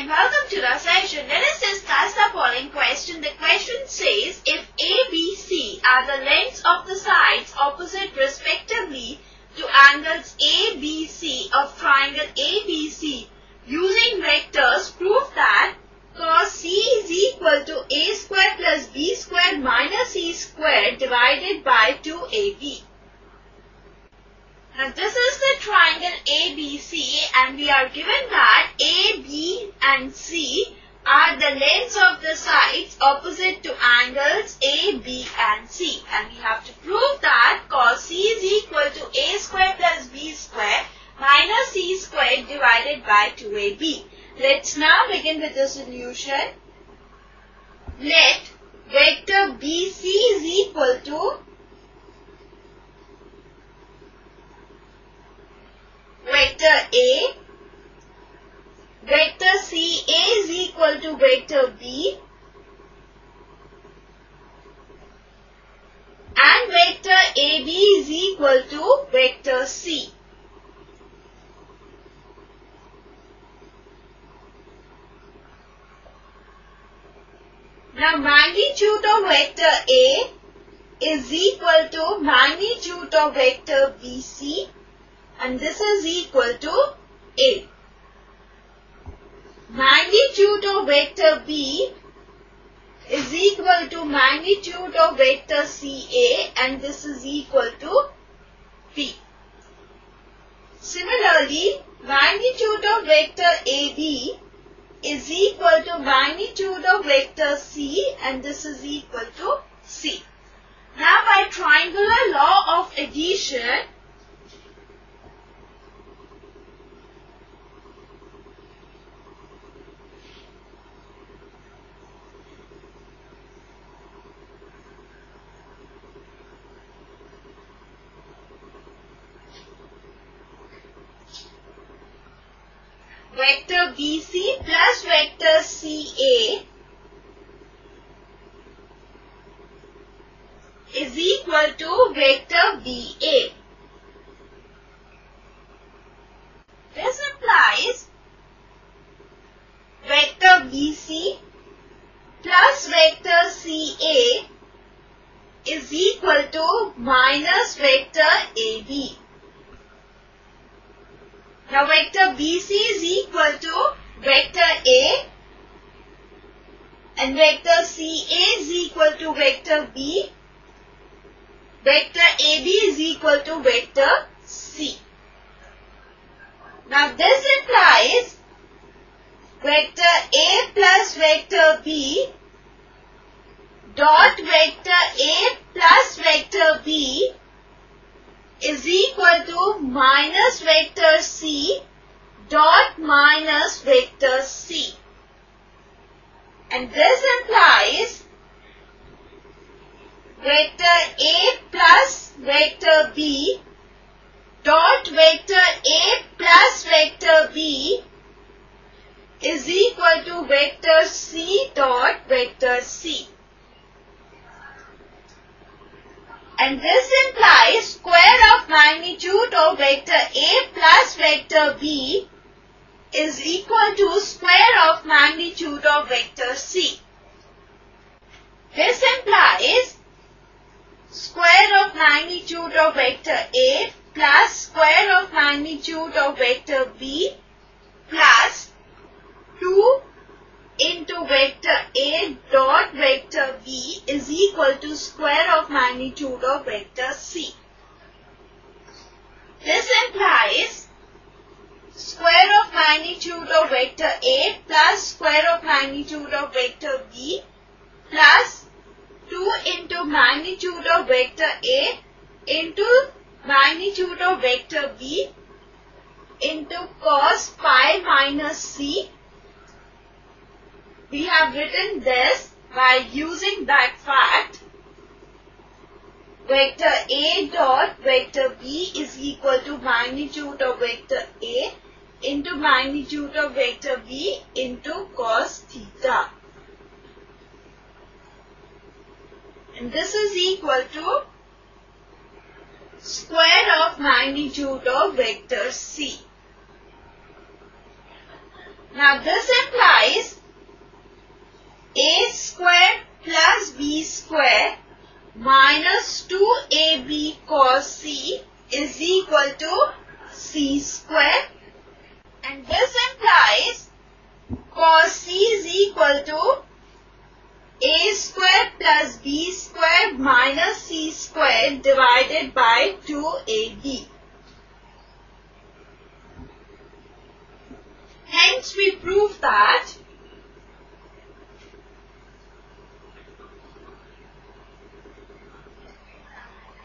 and welcome to the session. Let us discuss the following question. The question says if A, B, C are the lengths of the sides opposite respectively to angles A, B, C of triangle ABC using vectors prove that cos C is equal to A square plus B square minus C square divided by 2AB. Now this is the triangle ABC and we are given that A, B and C are the lengths of the sides opposite to angles A, B and C. And we have to prove that cos C is equal to A square plus B square minus C square divided by 2AB. Let's now begin with the solution. Let vector BC is equal to vector A, vector CA is equal to vector B, and vector AB is equal to vector C. Now magnitude of vector A is equal to magnitude of vector BC and this is equal to A. Magnitude of vector B is equal to magnitude of vector CA and this is equal to B. Similarly, magnitude of vector AB is equal to magnitude of vector C and this is equal to C. Now by triangular law of addition, vector BC plus vector CA is equal to vector BA. This implies vector BC plus vector CA is equal to minus vector AB. Now vector BC is equal to vector A and vector CA is equal to vector B. Vector AB is equal to vector C. Now this implies vector A plus vector B dot vector A plus vector B is equal to minus vector C dot minus vector C. And this implies vector A plus vector B dot vector A plus vector B is equal to vector C dot vector C. And this implies square of magnitude of vector A plus vector B is equal to square of magnitude of vector C. This implies square of magnitude of vector A plus square of magnitude of vector B plus 2 into vector A dot vector B is equal to square of magnitude of vector C. This implies square of magnitude of vector A plus square of magnitude of vector B plus 2 into magnitude of vector A into magnitude of vector B into cos pi minus C we have written this by using that fact vector A dot vector B is equal to magnitude of vector A into magnitude of vector B into cos theta. And this is equal to square of magnitude of vector C. Now this implies square minus 2ab cos c is equal to c square and this implies cos c is equal to a square plus b square minus c square divided by 2ab. Hence we prove that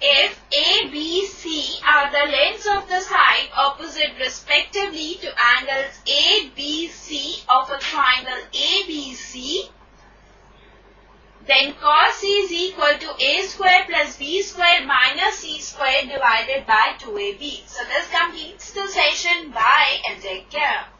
if A, B, C are the lengths of the side opposite respectively to angles A, B, C of a triangle ABC, then cos C is equal to A square plus B square minus C square divided by 2AB. So this completes the session. Take care.